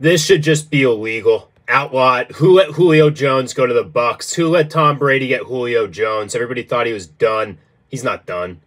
This should just be illegal. Outlaw. Who let Julio Jones go to the Bucs? Who let Tom Brady get Julio Jones? Everybody thought he was done. He's not done.